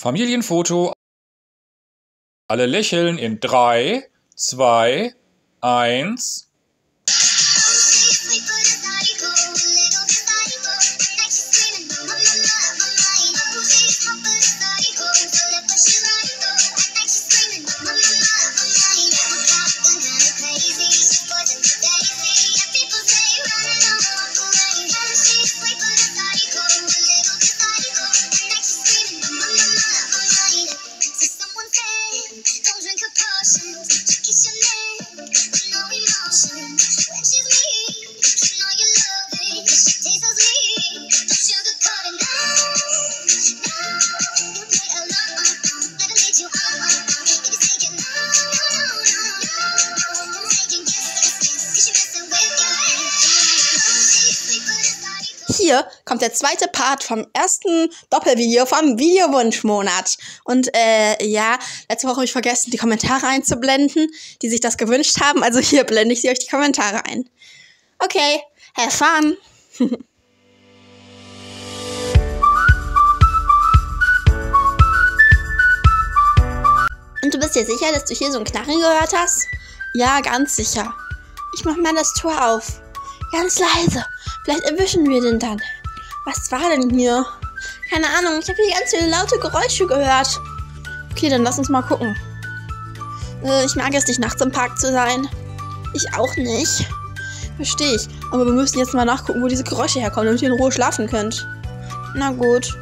Familienfoto. Alle lächeln in 3, 2, 1. Hier kommt der zweite Part vom ersten Doppelvideo vom Videowunschmonat. Und äh, ja, letzte Woche habe ich vergessen, die Kommentare einzublenden, die sich das gewünscht haben. Also hier blende ich sie euch die Kommentare ein. Okay, have fun! Und du bist dir sicher, dass du hier so ein Knarren gehört hast? Ja, ganz sicher. Ich mach mal das Tor auf. Ganz leise. Vielleicht erwischen wir den dann. Was war denn hier? Keine Ahnung, ich habe hier ganz viele laute Geräusche gehört. Okay, dann lass uns mal gucken. Äh, ich mag es nicht, nachts im Park zu sein. Ich auch nicht. Verstehe ich. Aber wir müssen jetzt mal nachgucken, wo diese Geräusche herkommen, damit ihr in Ruhe schlafen könnt. Na gut.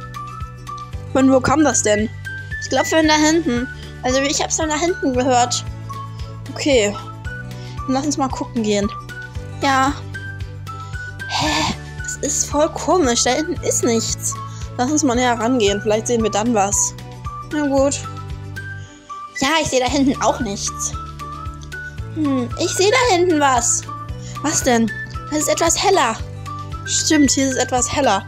Von wo kam das denn? Ich glaube von da hinten. Also ich habe es von da hinten gehört. Okay. Dann lass uns mal gucken gehen. Ja. Hä? Das ist voll komisch. Da hinten ist nichts. Lass uns mal näher rangehen. Vielleicht sehen wir dann was. Na gut. Ja, ich sehe da hinten auch nichts. Hm, ich sehe da hinten was. Was denn? Das ist etwas heller. Stimmt, hier ist es etwas heller.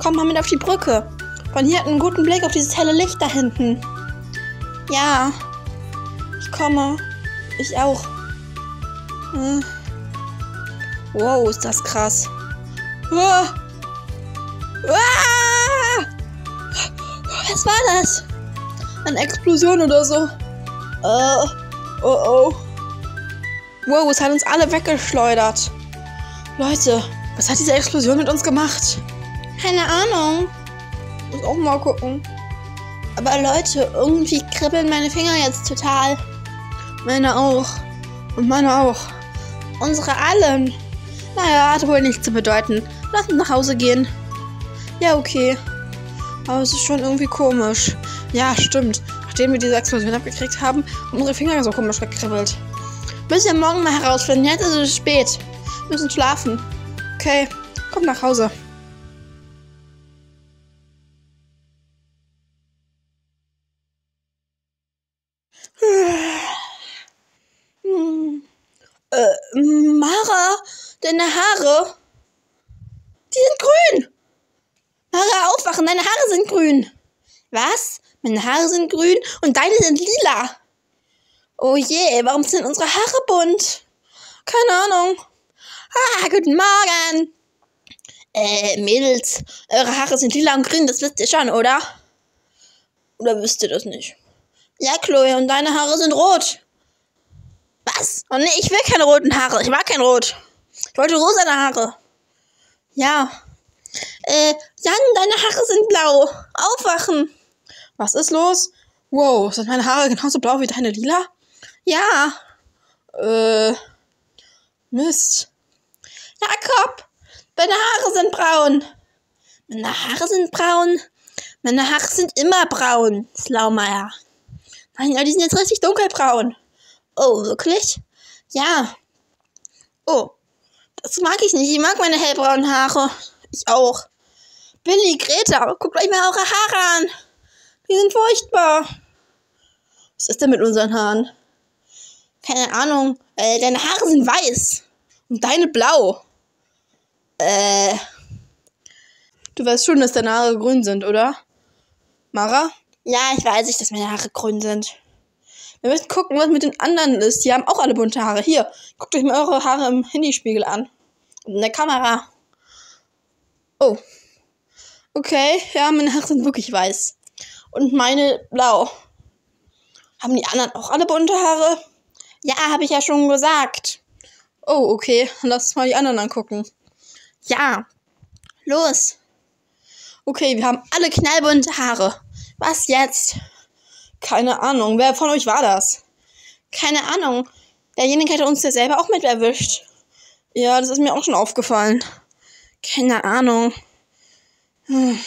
Komm mal mit auf die Brücke. Von hier hat einen guten Blick auf dieses helle Licht da hinten. Ja. Ich komme. Ich auch. Hm. Wow, ist das krass. Ah. Ah. Was war das? Eine Explosion oder so. Äh. Oh oh. Wow, es hat uns alle weggeschleudert. Leute, was hat diese Explosion mit uns gemacht? Keine Ahnung. Muss auch mal gucken. Aber Leute, irgendwie kribbeln meine Finger jetzt total. Meine auch. Und meine auch. Unsere allen. Naja, hat wohl nichts zu bedeuten. Lass uns nach Hause gehen. Ja, okay. Aber es ist schon irgendwie komisch. Ja, stimmt. Nachdem wir diese Explosion abgekriegt haben, haben unsere Finger so komisch gekribbelt. Müssen wir morgen mal herausfinden. Jetzt ist es spät. Wir müssen schlafen. Okay, komm nach Hause. Deine Haare, die sind grün. Mara, aufwachen, deine Haare sind grün. Was? Meine Haare sind grün und deine sind lila. Oh je, warum sind unsere Haare bunt? Keine Ahnung. Ah, guten Morgen. Äh, Mädels, eure Haare sind lila und grün, das wisst ihr schon, oder? Oder wisst ihr das nicht? Ja, Chloe, und deine Haare sind rot. Was? Oh nee, ich will keine roten Haare. Ich mag kein Rot. Ich wollte rosa Haare. Ja. Äh, Jan, deine Haare sind blau. Aufwachen. Was ist los? Wow, sind meine Haare genauso blau wie deine lila? Ja. Äh. Mist. Jakob, deine Haare sind braun. Meine Haare sind braun. Meine Haare sind immer braun, Slaumeier. Nein, ja, die sind jetzt richtig dunkelbraun. Oh, wirklich? Ja. Oh, das mag ich nicht. Ich mag meine hellbraunen Haare. Ich auch. Billy, Greta, guckt euch mal eure Haare an. Die sind furchtbar. Was ist denn mit unseren Haaren? Keine Ahnung. Äh, deine Haare sind weiß. Und deine blau. Äh. Du weißt schon, dass deine Haare grün sind, oder? Mara? Ja, ich weiß nicht, dass meine Haare grün sind. Wir müssen gucken, was mit den anderen ist. Die haben auch alle bunte Haare. Hier, guckt euch mal eure Haare im Handyspiegel an. Der Kamera. Oh. Okay, ja, meine Haare sind wirklich weiß. Und meine blau. Haben die anderen auch alle bunte Haare? Ja, habe ich ja schon gesagt. Oh, okay. Lass mal die anderen angucken. Ja. Los. Okay, wir haben alle knallbunte Haare. Was jetzt? Keine Ahnung. Wer von euch war das? Keine Ahnung. Derjenige hätte uns ja selber auch mit erwischt. Ja, das ist mir auch schon aufgefallen. Keine Ahnung. Hm.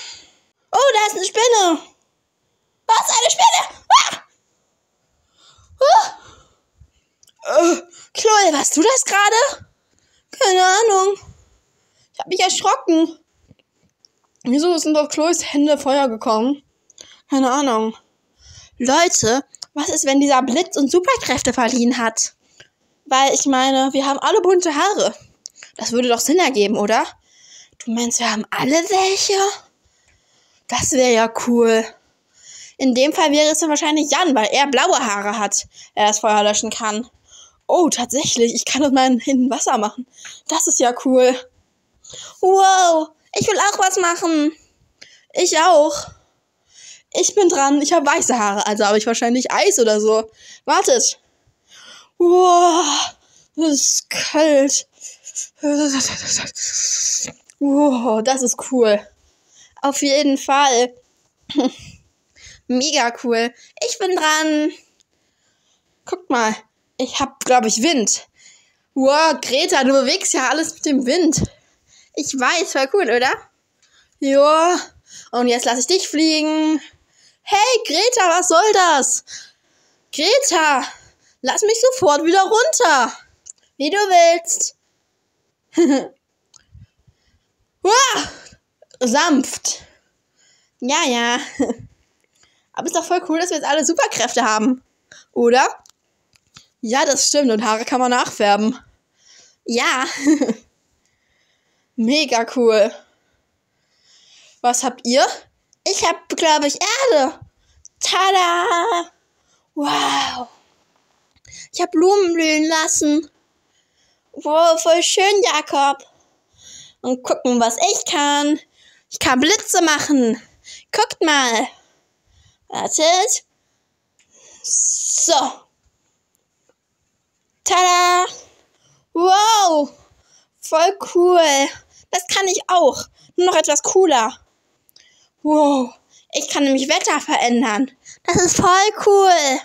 Oh, da ist eine Spinne. Was? Eine Spinne? Ah! Ah! Äh, Chloe, warst du das gerade? Keine Ahnung. Ich habe mich erschrocken. Wieso sind auf Chloes Hände Feuer gekommen? Keine Ahnung. Leute, was ist, wenn dieser Blitz uns Superkräfte verliehen hat? Weil ich meine, wir haben alle bunte Haare. Das würde doch Sinn ergeben, oder? Du meinst, wir haben alle welche? Das wäre ja cool. In dem Fall wäre es dann wahrscheinlich Jan, weil er blaue Haare hat, er das Feuer löschen kann. Oh, tatsächlich, ich kann aus meinen Händen Wasser machen. Das ist ja cool. Wow, ich will auch was machen. Ich auch. Ich bin dran. Ich habe weiße Haare, also habe ich wahrscheinlich Eis oder so. Wartet. Wow, das ist kalt. Wow, das ist cool. Auf jeden Fall. Mega cool. Ich bin dran. Guck mal. Ich hab, glaube ich, Wind. Wow, Greta, du bewegst ja alles mit dem Wind. Ich weiß, voll cool, oder? Ja. Und jetzt lasse ich dich fliegen. Hey, Greta, was soll das? Greta, lass mich sofort wieder runter. Wie du willst. wow, sanft. Ja, ja. Aber ist doch voll cool, dass wir jetzt alle Superkräfte haben. Oder? Ja, das stimmt. Und Haare kann man nachfärben. Ja. Mega cool. Was habt ihr? Ich hab, glaube ich, Erde. Tada! Wow. Ich hab Blumen blühen lassen. Wow, voll schön, Jakob. Und gucken, was ich kann. Ich kann Blitze machen. Guckt mal. Wartet. So. Tada! Wow! Voll cool. Das kann ich auch. Nur noch etwas cooler. Wow. Ich kann nämlich Wetter verändern. Das ist voll cool.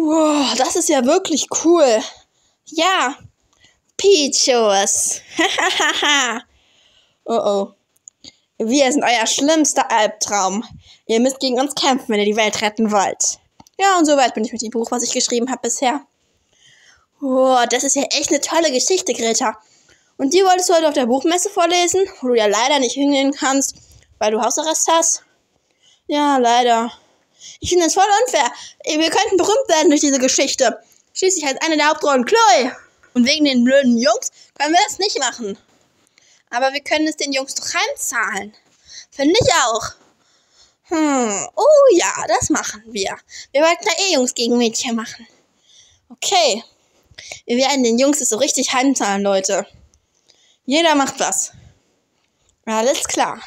Wow, das ist ja wirklich cool. Ja. Peaches. oh oh. Wir sind euer schlimmster Albtraum. Ihr müsst gegen uns kämpfen, wenn ihr die Welt retten wollt. Ja, und soweit bin ich mit dem Buch, was ich geschrieben habe bisher. Oh, das ist ja echt eine tolle Geschichte, Greta. Und die wolltest du heute auf der Buchmesse vorlesen, wo du ja leider nicht hingehen kannst, weil du Hausarrest hast? Ja, leider. Ich finde das voll unfair. Wir könnten berühmt werden durch diese Geschichte. Schließlich als eine der Hauptrollen Chloe. Und wegen den blöden Jungs können wir das nicht machen. Aber wir können es den Jungs doch heimzahlen. Finde ich auch. Hm, oh ja, das machen wir. Wir wollten da eh Jungs gegen Mädchen machen. Okay. Wir werden den Jungs es so richtig heimzahlen, Leute. Jeder macht was. Alles klar.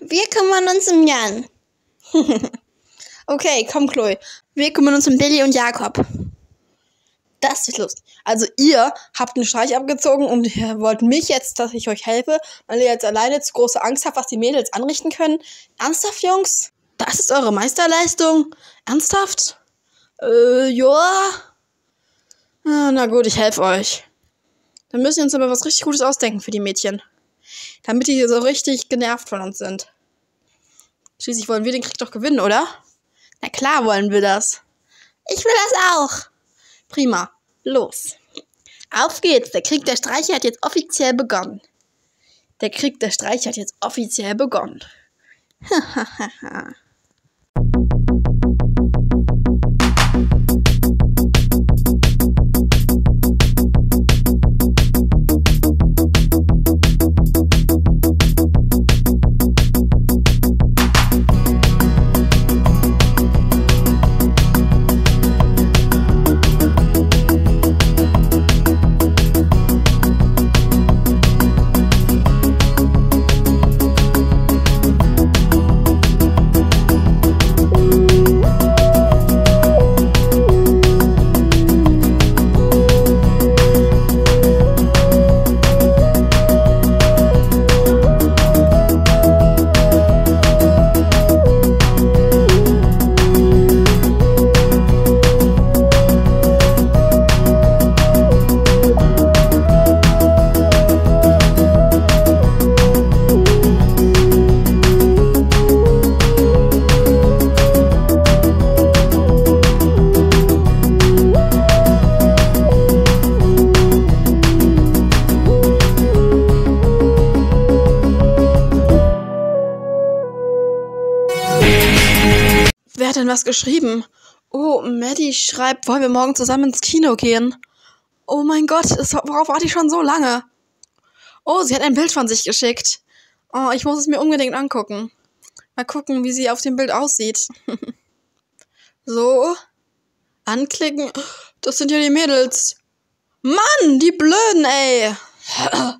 Wir kümmern uns um Jan. okay, komm, Chloe. Wir kümmern uns um Billy und Jakob. Das ist lustig. Also ihr habt einen Streich abgezogen und wollt mich jetzt, dass ich euch helfe, weil ihr jetzt alleine zu große Angst habt, was die Mädels anrichten können. Ernsthaft, Jungs? Das ist eure Meisterleistung? Ernsthaft? Äh, ja. Ah, na gut, ich helfe euch. Dann müssen wir uns aber was richtig Gutes ausdenken für die Mädchen. Damit die so richtig genervt von uns sind. Schließlich wollen wir den Krieg doch gewinnen, oder? Na klar wollen wir das. Ich will das auch. Prima. Los. Auf geht's. Der Krieg der Streiche hat jetzt offiziell begonnen. Der Krieg der Streiche hat jetzt offiziell begonnen. Hahaha. was geschrieben? Oh, Maddie schreibt, wollen wir morgen zusammen ins Kino gehen? Oh mein Gott, das, worauf warte ich schon so lange? Oh, sie hat ein Bild von sich geschickt. Oh, ich muss es mir unbedingt angucken. Mal gucken, wie sie auf dem Bild aussieht. so. Anklicken. Das sind ja die Mädels. Mann, die Blöden, ey.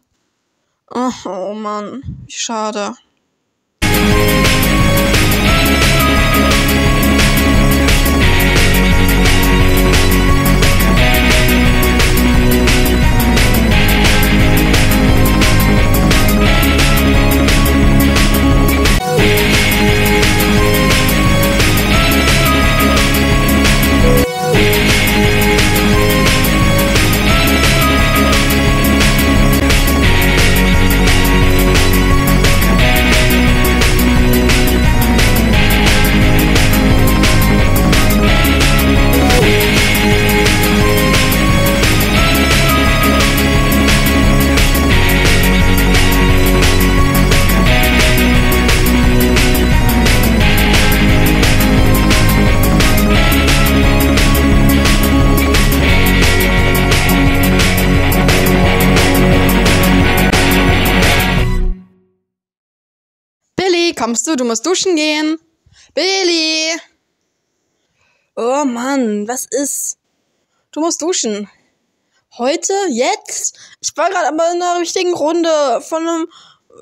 Oh, oh Mann, wie schade. Kommst du? Du musst duschen gehen. Billy! Oh Mann, was ist? Du musst duschen. Heute? Jetzt? Ich war gerade aber in einer richtigen Runde von einem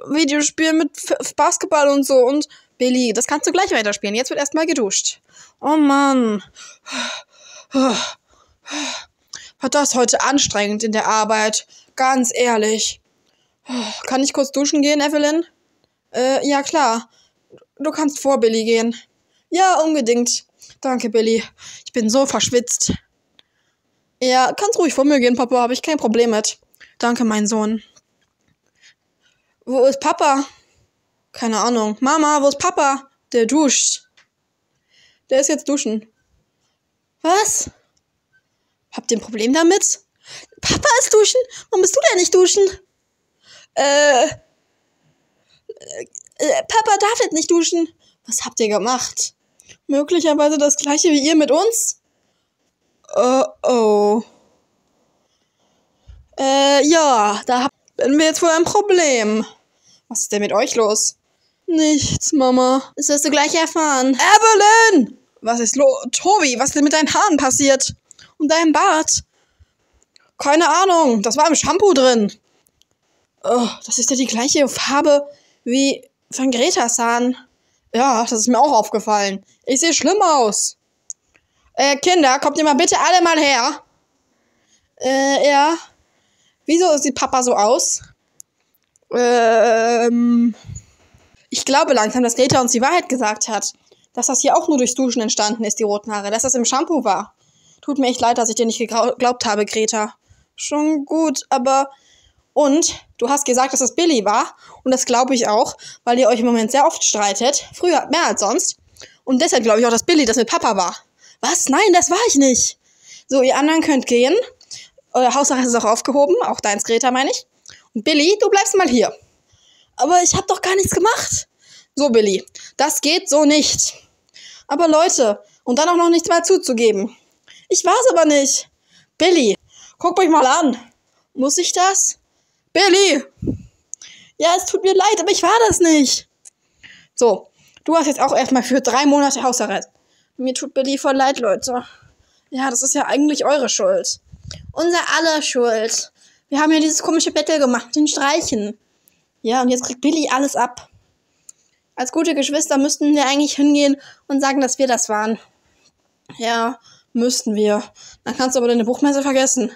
Videospiel mit F Basketball und so. Und Billy, das kannst du gleich weiterspielen. Jetzt wird erstmal geduscht. Oh Mann. War das heute anstrengend in der Arbeit? Ganz ehrlich. Kann ich kurz duschen gehen, Evelyn? Äh, ja klar. Du kannst vor Billy gehen. Ja, unbedingt. Danke, Billy. Ich bin so verschwitzt. Ja, kannst ruhig vor mir gehen, Papa, habe ich kein Problem mit. Danke, mein Sohn. Wo ist Papa? Keine Ahnung. Mama, wo ist Papa? Der duscht. Der ist jetzt duschen. Was? Habt ihr ein Problem damit? Papa ist duschen? Warum bist du denn nicht duschen? Äh, äh, Papa darf jetzt nicht duschen. Was habt ihr gemacht? Möglicherweise das gleiche wie ihr mit uns? Oh, oh. Äh, ja, da haben wir jetzt wohl ein Problem. Was ist denn mit euch los? Nichts, Mama. Das wirst du gleich erfahren. Evelyn! Was ist los? Tobi, was ist denn mit deinen Haaren passiert? Und deinem Bart? Keine Ahnung, das war im Shampoo drin. Oh, das ist ja die gleiche Farbe wie von Gretas Haaren. Ja, das ist mir auch aufgefallen. Ich sehe schlimm aus. Äh, Kinder, kommt ihr mal bitte alle mal her. Äh, ja. Wieso sieht Papa so aus? Ähm. Ich glaube langsam, dass Greta uns die Wahrheit gesagt hat. Dass das hier auch nur durchs Duschen entstanden ist, die roten Haare. Dass das im Shampoo war. Tut mir echt leid, dass ich dir nicht geglaubt habe, Greta. Schon gut, aber. Und du hast gesagt, dass das Billy war. Und das glaube ich auch, weil ihr euch im Moment sehr oft streitet. Früher mehr als sonst. Und deshalb glaube ich auch, dass Billy das mit Papa war. Was? Nein, das war ich nicht. So, ihr anderen könnt gehen. Euer Hausarrest ist auch aufgehoben. Auch deins, Greta, meine ich. Und Billy, du bleibst mal hier. Aber ich habe doch gar nichts gemacht. So, Billy, das geht so nicht. Aber Leute, und dann auch noch nichts mal zuzugeben. Ich war's aber nicht. Billy, guckt euch mal an. Muss ich das? Billy! Ja, es tut mir leid, aber ich war das nicht. So, du hast jetzt auch erstmal für drei Monate Hausarrest. Mir tut Billy voll leid, Leute. Ja, das ist ja eigentlich eure Schuld. Unser aller Schuld. Wir haben ja dieses komische Battle gemacht, den Streichen. Ja, und jetzt kriegt Billy alles ab. Als gute Geschwister müssten wir eigentlich hingehen und sagen, dass wir das waren. Ja, müssten wir. Dann kannst du aber deine Buchmesse vergessen.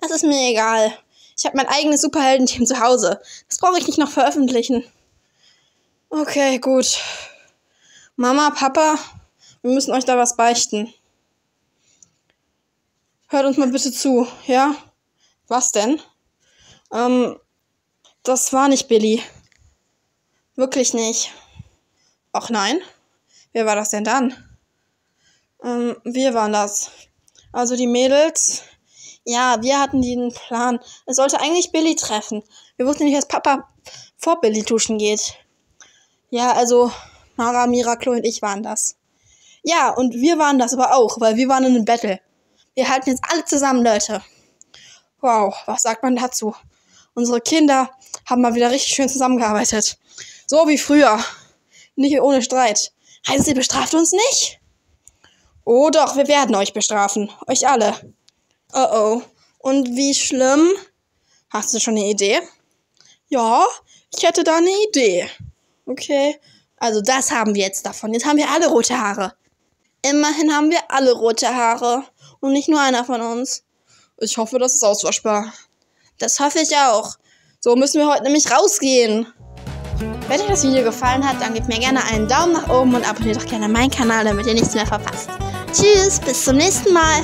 Das ist mir egal. Ich habe mein eigenes Superheldenteam zu Hause. Das brauche ich nicht noch veröffentlichen. Okay, gut. Mama, Papa, wir müssen euch da was beichten. Hört uns mal bitte zu, ja? Was denn? Ähm, das war nicht Billy. Wirklich nicht. Ach nein? Wer war das denn dann? Ähm, wir waren das. Also die Mädels. Ja, wir hatten den Plan. Es sollte eigentlich Billy treffen. Wir wussten nicht, dass Papa vor Billy duschen geht. Ja, also Mara, Mira, Chloe und ich waren das. Ja, und wir waren das aber auch, weil wir waren in einem Battle. Wir halten jetzt alle zusammen, Leute. Wow, was sagt man dazu? Unsere Kinder haben mal wieder richtig schön zusammengearbeitet. So wie früher. Nicht ohne Streit. Heißt, ihr bestraft uns nicht? Oh doch, wir werden euch bestrafen. Euch alle. Oh oh. Und wie schlimm? Hast du schon eine Idee? Ja, ich hätte da eine Idee. Okay. Also das haben wir jetzt davon. Jetzt haben wir alle rote Haare. Immerhin haben wir alle rote Haare. Und nicht nur einer von uns. Ich hoffe, das ist auswaschbar. Das hoffe ich auch. So müssen wir heute nämlich rausgehen. Wenn euch das Video gefallen hat, dann gebt mir gerne einen Daumen nach oben und abonniert doch gerne meinen Kanal, damit ihr nichts mehr verpasst. Tschüss, bis zum nächsten Mal.